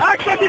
Acte é de